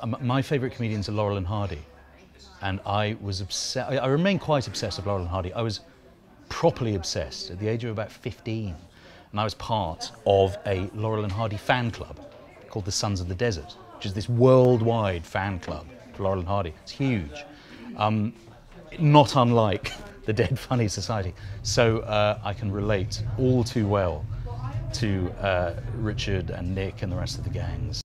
Uh, my favourite comedians are Laurel and Hardy, and I was obsessed. I remain quite obsessed with Laurel and Hardy. I was properly obsessed at the age of about 15, and I was part of a Laurel and Hardy fan club called the Sons of the Desert, which is this worldwide fan club for Laurel and Hardy. It's huge, um, not unlike the Dead Funny Society. So uh, I can relate all too well to uh, Richard and Nick and the rest of the gangs.